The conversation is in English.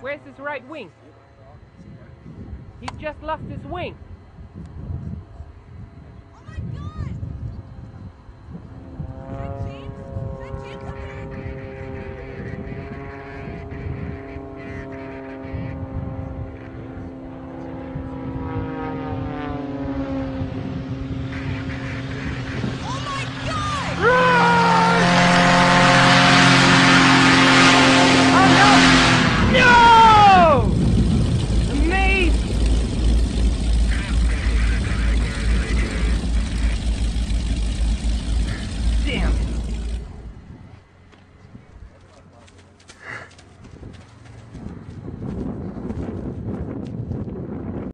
Where's his right wing? He's just lost his wing.